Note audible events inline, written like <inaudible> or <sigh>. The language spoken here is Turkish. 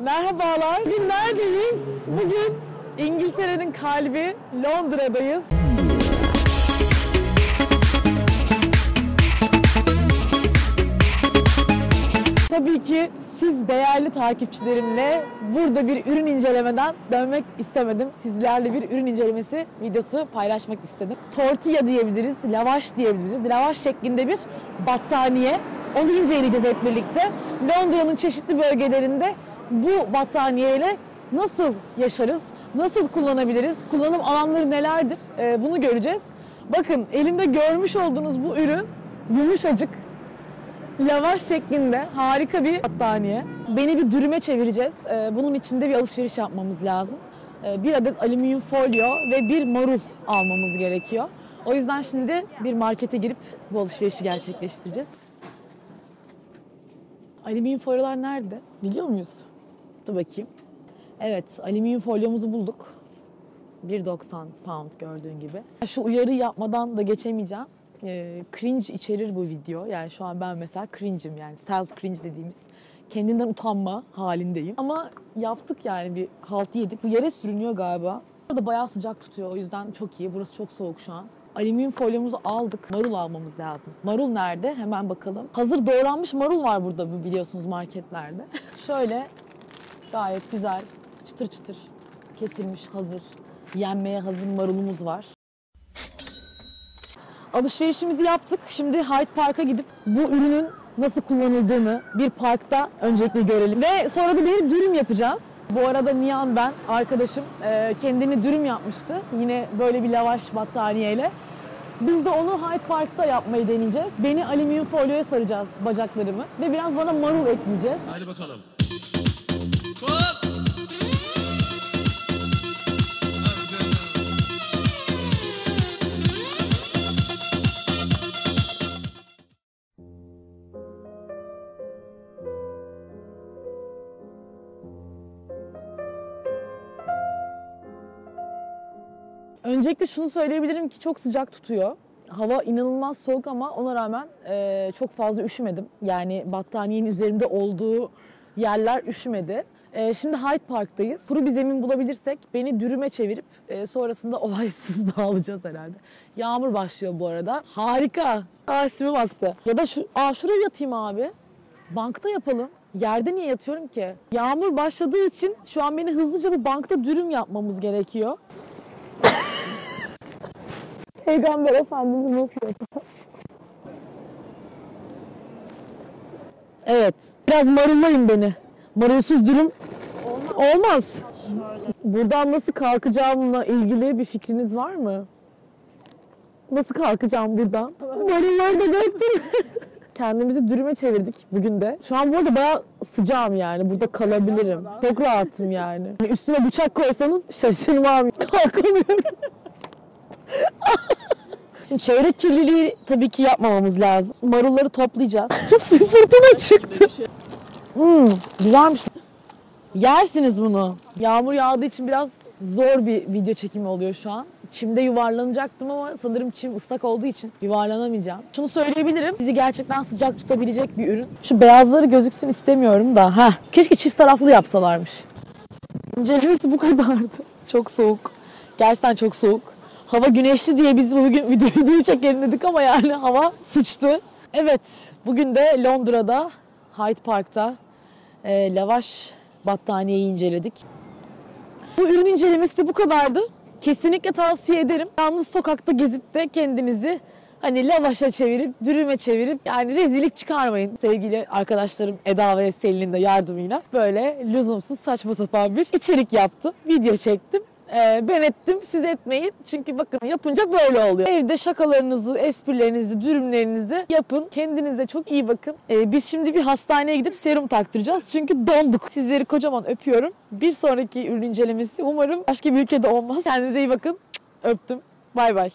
Merhabalar. Bugün neredeyiz? Bugün İngiltere'nin kalbi Londra'dayız. Tabii ki siz değerli takipçilerimle burada bir ürün incelemeden dönmek istemedim. Sizlerle bir ürün incelemesi videosu paylaşmak istedim. Tortilla diyebiliriz, lavaş diyebiliriz. Lavaş şeklinde bir battaniye. Onu inceleyeceğiz hep birlikte. Londra'nın çeşitli bölgelerinde bu battaniyeyle nasıl yaşarız, nasıl kullanabiliriz, kullanım alanları nelerdir Ee, bunu göreceğiz. Bakın elimde görmüş olduğunuz bu ürün yumuşacık, lavaş şeklinde harika bir battaniye. Beni bir dürüme çevireceğiz. Ee, Bunun için de bir alışveriş yapmamız lazım. Ee, Bir adet alüminyum folyo ve bir marul almamız gerekiyor. O yüzden şimdi bir markete girip bu alışverişi gerçekleştireceğiz. Alüminyum folyolar nerede? Biliyor muyuz? Dur bakayım. Evet, alüminyum folyomuzu bulduk. 1.90 pound gördüğün gibi. Şu uyarı yapmadan da geçemeyeceğim. Ee, cringe içerir bu video. Yani şu an ben mesela cringe'im yani self cringe dediğimiz kendinden utanma halindeyim. Ama yaptık yani bir halt yedik. Bu yere sürünüyor galiba. Burada bayağı sıcak tutuyor o yüzden çok iyi. Burası çok soğuk şu an. Alüminyum folyomuzu aldık. Marul almamız lazım. Marul nerede? Hemen bakalım. Hazır doğranmış marul var burada bu biliyorsunuz marketlerde. <laughs> Şöyle gayet güzel çıtır çıtır kesilmiş hazır yenmeye hazır marulumuz var. Alışverişimizi yaptık. Şimdi Hyde Park'a gidip bu ürünün nasıl kullanıldığını bir parkta öncelikle görelim. Ve sonra da bir dürüm yapacağız. Bu arada Nihan ben, arkadaşım e, kendini dürüm yapmıştı. Yine böyle bir lavaş battaniyeyle. Biz de onu Hyde Park'ta yapmayı deneyeceğiz. Beni alüminyum folyoya saracağız bacaklarımı. Ve biraz bana marul ekleyeceğiz. Hadi bakalım. Öncelikle şunu söyleyebilirim ki çok sıcak tutuyor. Hava inanılmaz soğuk ama ona rağmen e, çok fazla üşümedim. Yani battaniyenin üzerimde olduğu yerler üşümedi. E, şimdi Hyde Park'tayız. Kuru bir zemin bulabilirsek beni dürüme çevirip e, sonrasında <laughs> olaysız dağılacağız herhalde. Yağmur başlıyor bu arada. Harika. Asime baktı. Ya da şu, aa şuraya yatayım abi. Bankta yapalım. Yerde niye yatıyorum ki? Yağmur başladığı için şu an beni hızlıca bu bankta dürüm yapmamız gerekiyor. <laughs> Peygamber Efendimiz nasıl yapar? Evet. Biraz marullayın beni. Marulsuz dürüm olmaz. Buradan nasıl kalkacağımla ilgili bir fikriniz var mı? Nasıl kalkacağım buradan? Marulları da döktüm. <laughs> Kendimizi dürüme çevirdik bugün de. Şu an bu arada bayağı sıcağım yani. Burada kalabilirim. Çok rahatım yani. Üstüme bıçak koysanız şaşırmam. <laughs> Kalkamıyorum. <laughs> Şimdi çevre kirliliği tabii ki yapmamamız lazım. Marulları toplayacağız. Fırtına çıktı. Hmm, güzelmiş. Yersiniz bunu. Yağmur yağdığı için biraz zor bir video çekimi oluyor şu an. Çimde yuvarlanacaktım ama sanırım çim ıslak olduğu için yuvarlanamayacağım. Şunu söyleyebilirim. Bizi gerçekten sıcak tutabilecek bir ürün. Şu beyazları gözüksün istemiyorum da. ha Keşke çift taraflı yapsalarmış. İncelemesi bu kadardı. Çok soğuk. Gerçekten çok soğuk. Hava güneşli diye biz bugün video <laughs> videoyu çekelim dedik ama yani hava sıçtı. Evet, bugün de Londra'da Hyde Park'ta e, lavaş battaniyeyi inceledik. Bu ürün incelemesi de bu kadardı. Kesinlikle tavsiye ederim. Yalnız sokakta gezip de kendinizi hani lavaşa çevirip, dürüme çevirip yani rezillik çıkarmayın. Sevgili arkadaşlarım Eda ve Selin'in de yardımıyla böyle lüzumsuz saçma sapan bir içerik yaptım. Video çektim. Ee, ben ettim siz etmeyin. Çünkü bakın yapınca böyle oluyor. Evde şakalarınızı, esprilerinizi, dürümlerinizi yapın. Kendinize çok iyi bakın. Ee, biz şimdi bir hastaneye gidip serum taktıracağız. Çünkü donduk. Sizleri kocaman öpüyorum. Bir sonraki ürün incelemesi umarım başka bir ülkede olmaz. Kendinize iyi bakın. Öptüm. Bay bay.